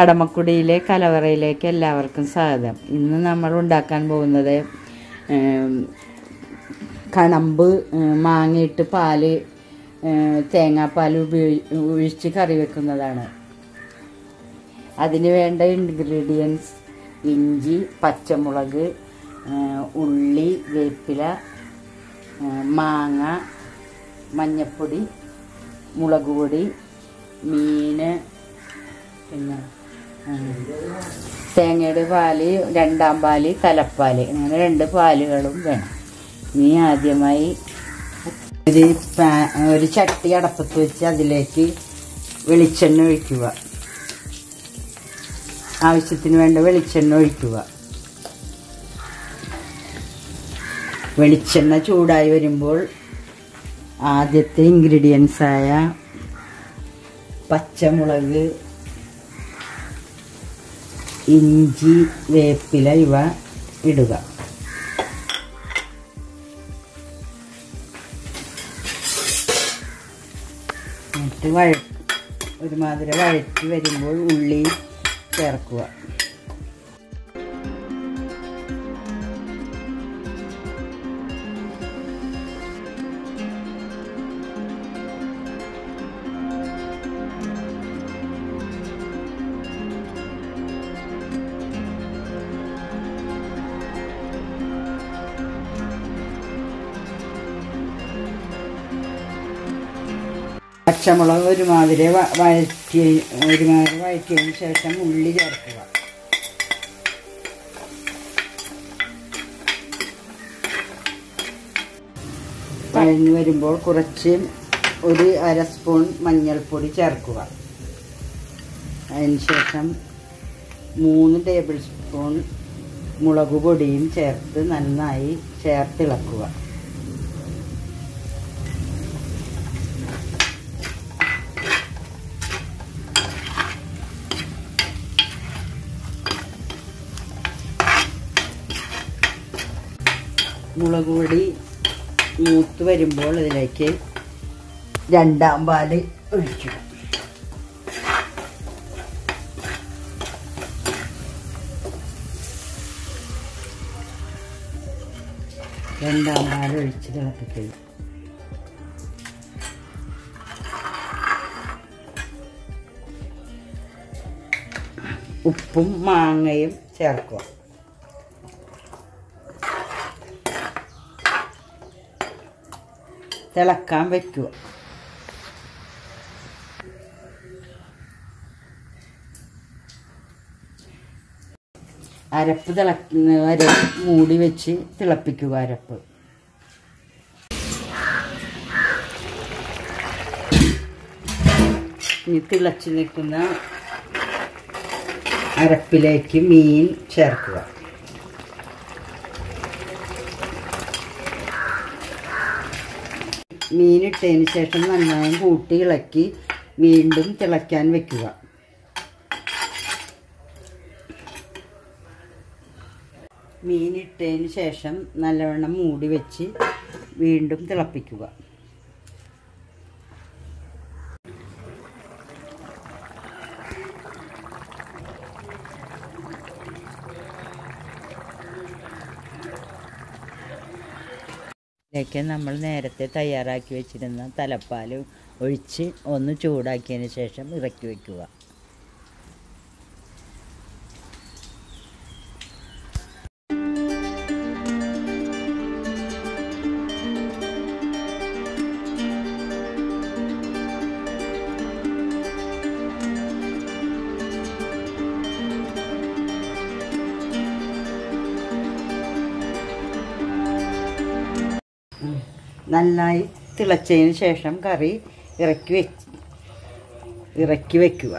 കടമക്കുടിയിലെ കലവറയിലേക്ക് എല്ലാവർക്കും സ്വാഗതം. ഇന്ന് നമ്മൾ ഉണ്ടാക്കാൻ പോകുന്നത് കണമ്പ് മാങ്ങയിട്ട് പാൽ തേങ്ങാപ്പാൽ ഉപയോഗി ഒഴിച്ച് കറി വെക്കുന്നതാണ്. അതിന് വേണ്ട ഇൻഗ്രീഡിയൻസ് ഇഞ്ചി പച്ചമുളക് ഉള്ളി വേപ്പില മാങ്ങ മഞ്ഞപ്പൊടി മുളക് പൊടി മീന് പിന്നെ തേങ്ങയുടെ പാൽ രണ്ടാം പാൽ തലപ്പാൽ അങ്ങനെ രണ്ട് പാലുകളും വേണം. ഇനി ആദ്യമായി ഒരു ഒരു ചട്ടി അടപ്പത്ത് വെച്ച് അതിലേക്ക് വെളിച്ചെണ്ണ ഒഴിക്കുക. ആവശ്യത്തിന് വേണ്ട വെളിച്ചെണ്ണ ഒഴിക്കുക. വെളിച്ചെണ്ണ ചൂടായി വരുമ്പോൾ ആദ്യത്തെ ഇൻഗ്രീഡിയൻസായ പച്ചമുളക് ഇഞ്ചി വേപ്പില ഇവ ഇടുക. എന്നിട്ട് വഴ ഒരുമാതിരി വഴറ്റി വരുമ്പോൾ ഉള്ളി ചേർക്കുക. പച്ചമുളക് ഒരുമാതിരി വഴറ്റിയ വഴറ്റി ഒരുമാതിരി വഴറ്റിയതിന് ശേഷം ഉള്ളി ചേർക്കുക. വഴഞ്ഞു വരുമ്പോൾ കുറച്ച് ഒരു അര സ്പൂൺ മഞ്ഞൾപ്പൊടി ചേർക്കുക. അതിന് ശേഷം മൂന്ന് ടേബിൾ സ്പൂൺ മുളക് പൊടിയും ചേർത്ത് നന്നായി ചേർത്തിളക്കുക. മുളക് പൊടി മൂത്ത് വരുമ്പോൾ ഇതിലേക്ക് രണ്ടാം പാൽ ഒഴിച്ചു. രണ്ടാം പാൽ ഒഴിച്ച് തിളപ്പിക്കും ഉപ്പും മാങ്ങയും ചേർക്കുക. തിളക്കാൻ വയ്ക്കുക. അരപ്പ് തിളക്കുന്ന വരെ മൂടി വെച്ച് തിളപ്പിക്കുക അരപ്പ്. ഇനി തിളച്ച് നിൽക്കുന്ന അരപ്പിലേക്ക് മീൻ ചേർക്കുക. മീനിട്ടതിന് ശേഷം നന്നായി കൂട്ടി ഇളക്കി വീണ്ടും തിളയ്ക്കാൻ വെക്കുക. മീനിട്ടതിന് ശേഷം നല്ലവണ്ണം മൂടി വെച്ച് വീണ്ടും തിളപ്പിക്കുക. ഇതിലേക്ക് നമ്മൾ നേരത്തെ തയ്യാറാക്കി വെച്ചിരുന്ന തലപ്പാൽ ഒഴിച്ച് ഒന്ന് ചൂടാക്കിയതിന് ശേഷം ഇറക്കി വയ്ക്കുക നന്നായി തിളച്ചതിന് ശേഷം കറി ഇറക്കി വെച്ച് ഇറക്കി വെക്കുക.